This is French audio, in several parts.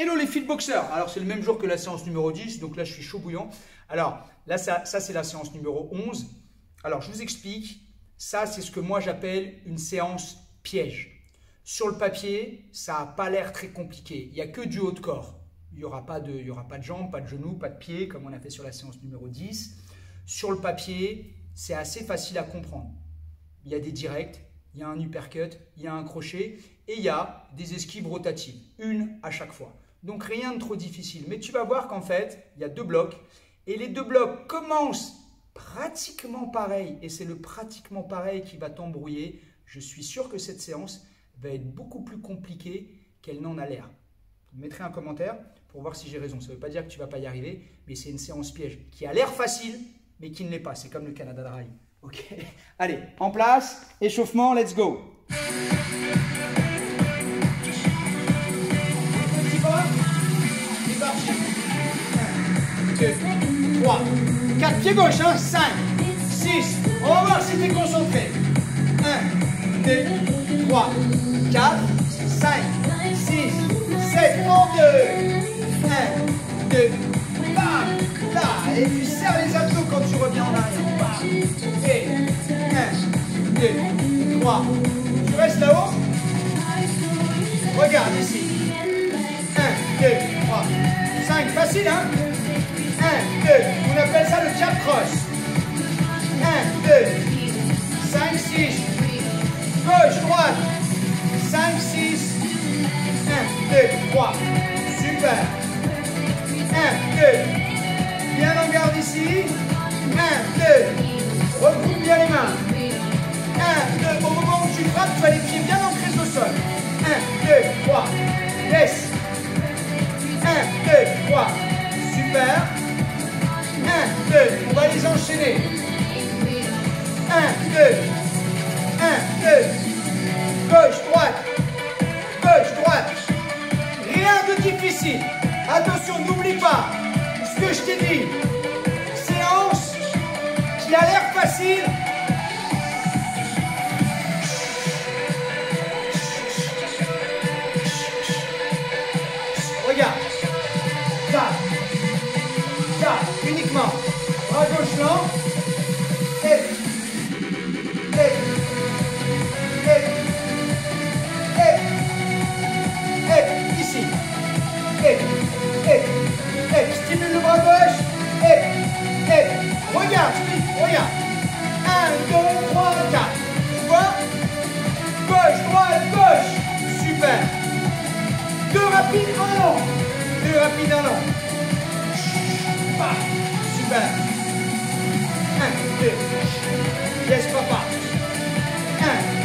Hello les fitboxers Alors c'est le même jour que la séance numéro 10, donc là je suis chaud bouillant. Alors là ça, c'est la séance numéro 11. Alors je vous explique, ça c'est ce que moi j'appelle une séance piège. Sur le papier, ça n'a pas l'air très compliqué, il n'y a que du haut de corps. Il n'y aura, pas de, il aura pas de jambes, pas de genoux, pas de pieds, comme on a fait sur la séance numéro 10. Sur le papier, c'est assez facile à comprendre. Il y a des directs, il y a un uppercut, il y a un crochet et il y a des esquives rotatives, une à chaque fois. Donc rien de trop difficile. Mais tu vas voir qu'en fait, il y a deux blocs. Et les deux blocs commencent pratiquement pareil. Et c'est le pratiquement pareil qui va t'embrouiller. Je suis sûr que cette séance va être beaucoup plus compliquée qu'elle n'en a l'air. Je mettrai un commentaire pour voir si j'ai raison. Ça ne veut pas dire que tu ne vas pas y arriver, mais c'est une séance piège qui a l'air facile, mais qui ne l'est pas. C'est comme le Canada Dry. Ok Allez, en place, échauffement, let's go 2, 3, 4, pied gauche, hein, 5, 6, on va voir si tu es concentré. 1, 2, 3, 4, 5, 6, 7, en 2, 1, 2, bam, là, et tu serres les abdos quand tu reviens en arrière, bam, et 1, 2, 3, tu restes là-haut, regarde ici, 1, 2, 3, 5, facile hein 1,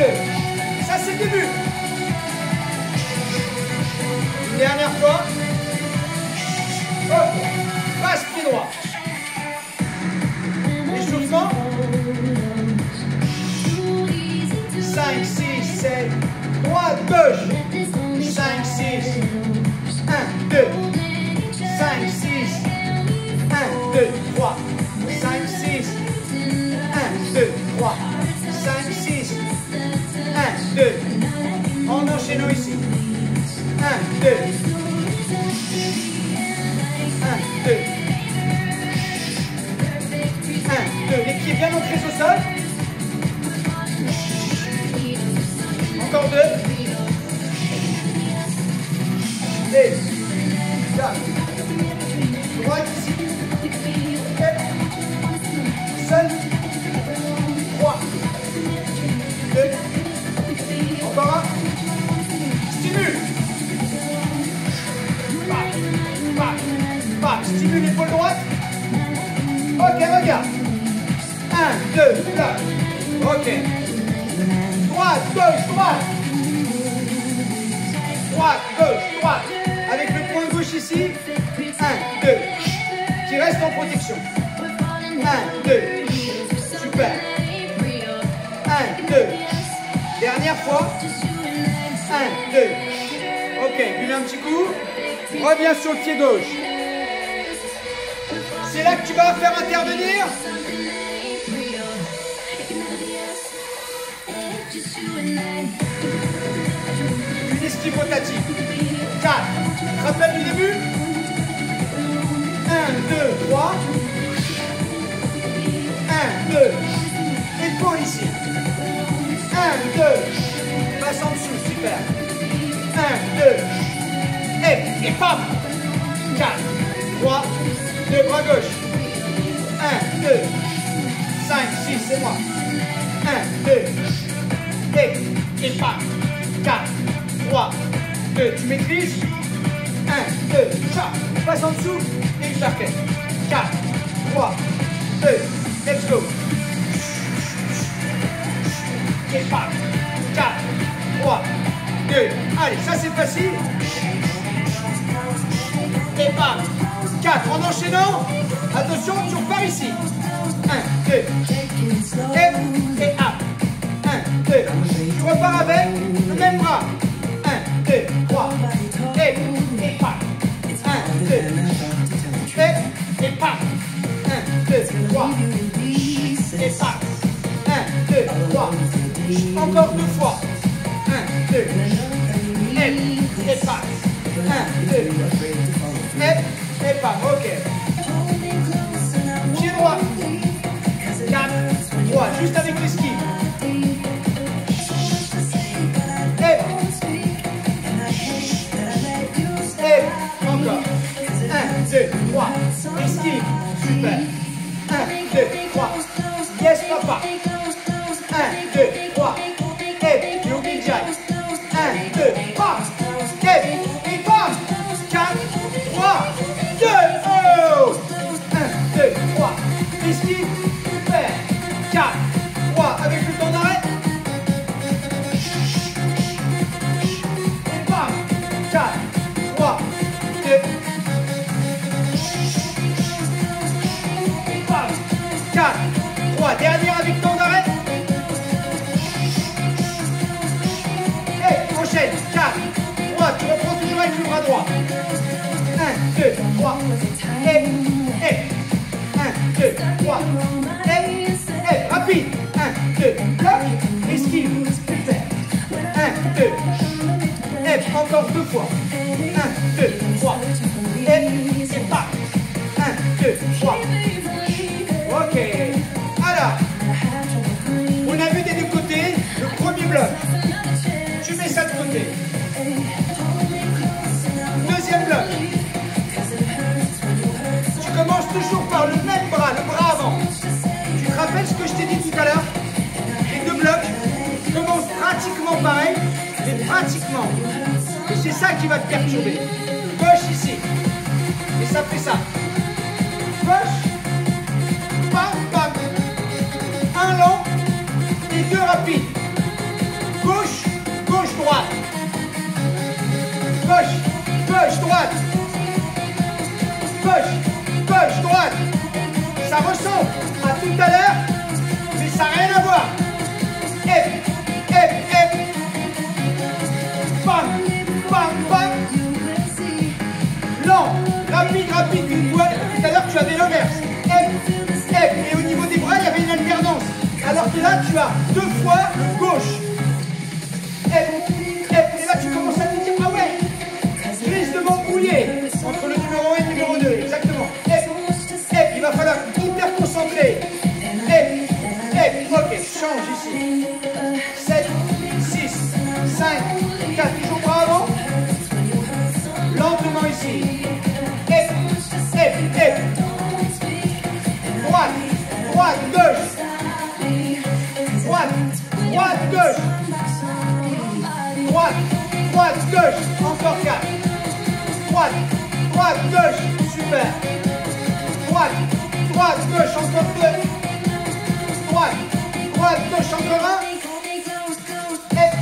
1, 2. Ça, stimule l'épaule droite, ok, regarde, 1, 2, là, ok, droite, gauche, droite, droite, gauche, droite, avec le point gauche ici, 1, 2, qui reste en protection, 1, 2, 1, 2. Dernière fois. 1, 2. Ok, buvez un petit coup. Reviens sur le pied gauche. C'est là que tu vas faire intervenir Une esquive rotative. 4. Rappel du début 1, 2, 3. 1, 2. Et pour ici. 1, 2. Passe en dessous, super. 1, 2. Et, et pop 4. 2, bras gauche. 1, 2, 5, 6, c'est moi. 1, 2, et, et pam. 4, 3, 2, tu maîtrises 1, 2, ça, passe en dessous Attention, tu repars ici. 1, 2, et, et up. 1, 2, tu repars avec le même bras. 1, 2, 3, et, et pas. 1, 2, et, et pas. 1, 2, 3, et pas. 1, 2, 3. Encore deux fois. 4, bloc, esquive, super. 1, 2, et encore deux fois. 1, 2, 3. Et, et pas. 1, 2, 3. Ok. Alors, on a vu des deux côtés le premier bloc. Tu mets ça de côté. Deuxième bloc. Tu commences toujours par le même bras, le bras avant. Tu te rappelles ce que je t'ai dit tout à l'heure pratiquement pareil, mais pratiquement. Et c'est ça qui va te perturber. Gauche ici. Et ça fait ça. Gauche. Bam, bam. Un lent et deux rapides. Gauche, gauche, droite. Gauche, gauche, droite. Gauche, gauche, droite. Ça ressemble à tout à l'heure, avais l'inverse. Hep, hep. Et au niveau des bras, il y avait une alternance. Alors que là, tu as deux fois le Droite, droite, gauche. Encore 2. Droite, droite, gauche. Encore 1. Hep,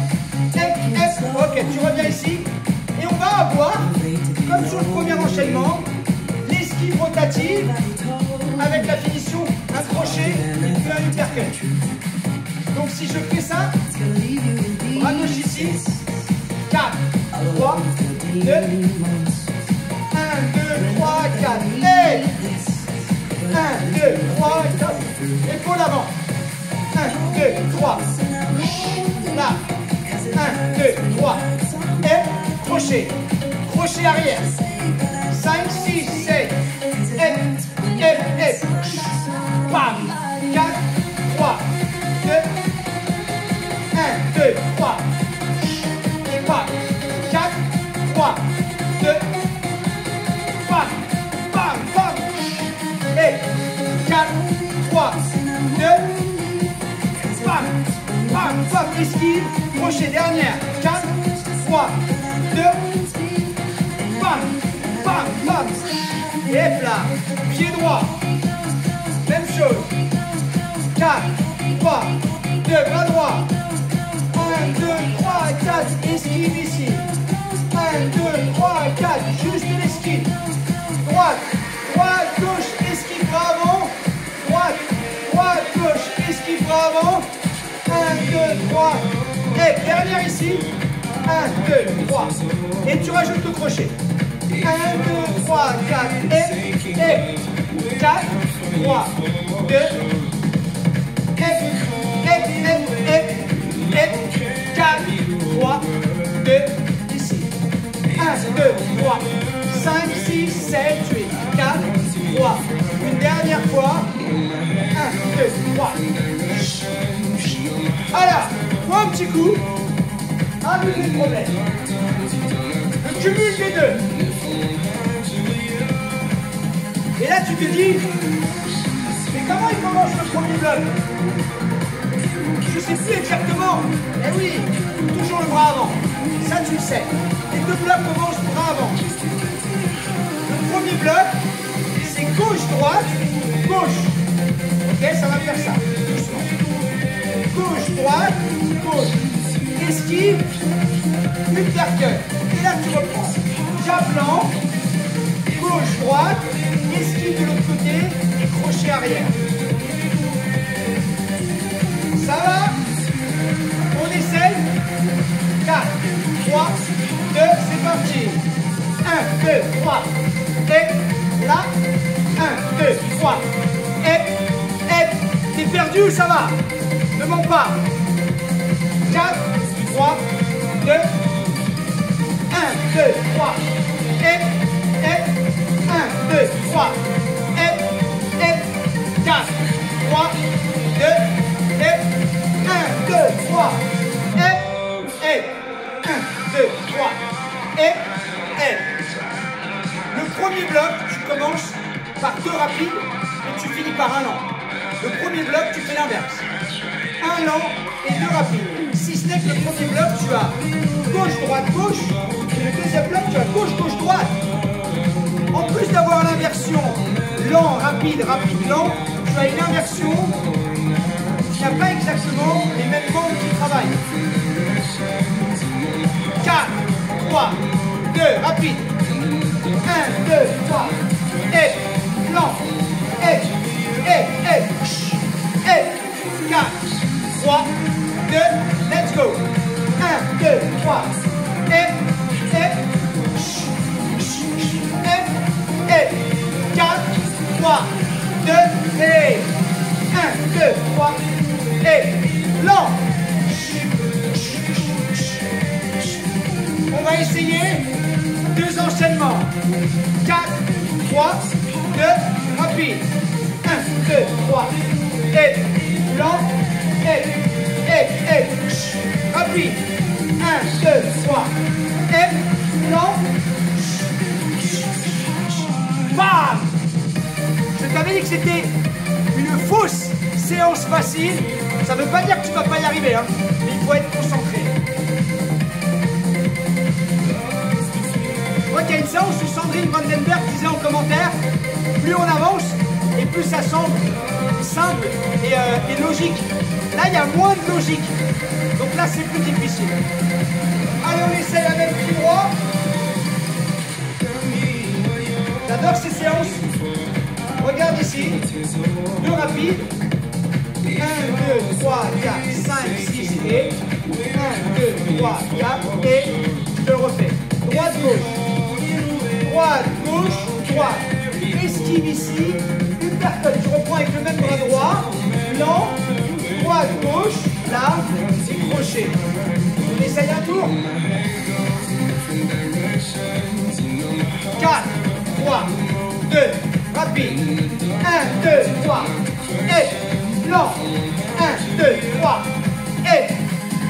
hep, hep. Ok, tu reviens ici. Et on va avoir, comme sur le premier enchaînement, l'esquive rotative avec la finition un crochet et un uppercut. Donc si je fais ça, bras gauche ici, 4, 3, 2, 1, 2, 3, 4, et 1, 2, 3, 4, épaule avant, 1, 2, 3, là, 1, 2, 3, et crochet, crochet arrière, 5, 6, chose, 4, 3, 2, bras droit, 1, 2, 3, 4, esquive ici, 1, 2, 3, 4, juste l'esquive, droite, droite, gauche, esquive avant, droite, droite, gauche, esquive avant, 1, 2, 3, et dernière ici, 1, 2, 3, et tu rajoutes le crochet, 1, 2, 3, 4, et, et, 4, 3, 2, et, et, et, et, et, 4, 3, 2, ici, 1, 2, 3, 5, 6, 7, 8, 4, 3, une dernière fois, 1, 2, 3, alors, un petit coup, avec les problèmes, le cumul des deux, et là tu te dis, le Je sais plus exactement. Eh oui, toujours le bras avant. Ça tu le sais. Les deux blocs commencent bras avant. Le premier bloc, c'est gauche-droite, gauche. Ok, ça va faire ça. Doucement. Gauche-droite, gauche. Esquive, une. Et là tu reprends. Jab blanc, gauche-droite, esquive de l'autre côté et crochet arrière. Ça va On essaye 4, 3, 2, c'est parti. 1, 2, 3, et là. 1, 2, 3, et, et. T'es perdu ou ça va Ne mens pas. 4, 3, 2, 1, 2, 3, et, et. 1, 2, 3, et, et, 4, 3, 2, et, 1, 2, 3, et, et, 1, 2, 3, et, et. Le premier bloc, tu commences par deux rapides et tu finis par un lent. Le premier bloc, tu fais l'inverse. Un lent et deux rapides. Si ce n'est que le premier bloc, tu as gauche, droite, gauche, et le deuxième bloc, tu as gauche, gauche, droite. En plus d'avoir l'inversion lent, rapide, rapide, lent, tu as une inversion qui n'a pas exactement les mêmes membres qui travaillent. 4, 3, 2, rapide. 1, 2, 3, et, lent, et, et, et, et, 4, 3, 2, let's go. 1, 2, 3, va essayer deux enchaînements. 4, 3, 2, rapide. 1, 2, 3, et, lent, et, et, et, rapide. 1, 2, 3, et, lent, Bam Je t'avais dit que c'était une fausse séance facile. Ça ne veut pas dire que tu ne vas pas y arriver, hein, mais il faut être concentré. Séance où Sandrine Vandenberg disait en commentaire plus on avance et plus ça semble simple et, euh, et logique. Là, il y a moins de logique. Donc là, c'est plus difficile. Allez, on essaye avec pied droit. J'adore ces séances. Regarde ici. Deux rapides. 1, 2, 3, 4, 5, 6 et 1, 2, 3, 4 et je le refais. Droite, gauche. Droite, gauche, droite. Esquive ici. Uppercut. Je reprends avec le même bras droit. Lent. Droite, gauche. Là. Et crochet. On essaye un tour. 4, 3, 2, rapide. 1, 2, 3, et, lent. 1, 2, 3, et,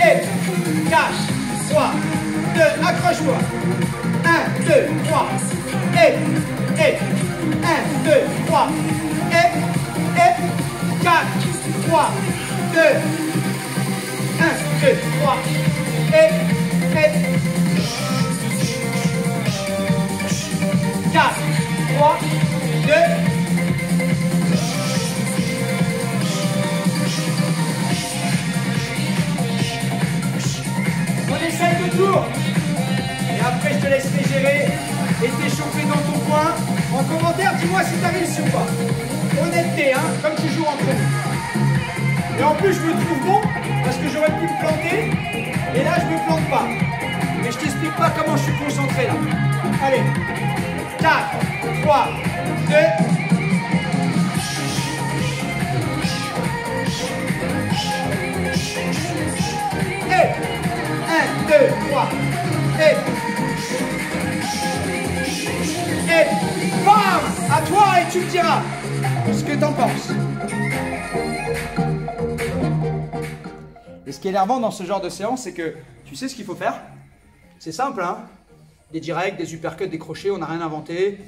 et, 4, 3, 2, accroche-toi. 1, 2, 3. Et, et. 1, 2, 3. Et, et. 4, 3, 2. 1, 2, 3. Et, et. 4, 3, 2. Et t'échauffer dans ton coin. En commentaire, dis-moi si réussi ou pas. Honnêteté, hein, comme toujours entre nous. Et en plus, je me trouve bon parce que j'aurais pu me planter. Et là, je me plante pas. Mais je t'explique pas comment je suis concentré là. Allez. 4, 3, 2. Et 1, 2, 3. Et. Et. Bam À toi et tu me diras ce que t'en penses. Et ce qui est énervant dans ce genre de séance, c'est que tu sais ce qu'il faut faire? C'est simple, hein Des directs, des uppercuts, des crochets, on n'a rien inventé.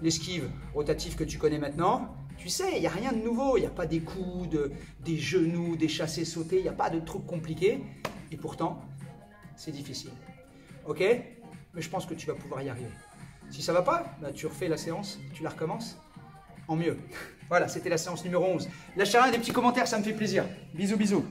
L'esquive rotative que tu connais maintenant. Tu sais, il n'y a rien de nouveau. Il n'y a pas des coudes, des genoux, des chassés sautés. Il n'y a pas de trucs compliqués. Et pourtant, c'est difficile. Ok? Mais je pense que tu vas pouvoir y arriver. Si ça va pas, bah, tu refais la séance, tu la recommences en mieux. Voilà, c'était la séance numéro 11. Lâchez rien des petits commentaires, ça me fait plaisir. Bisous, bisous.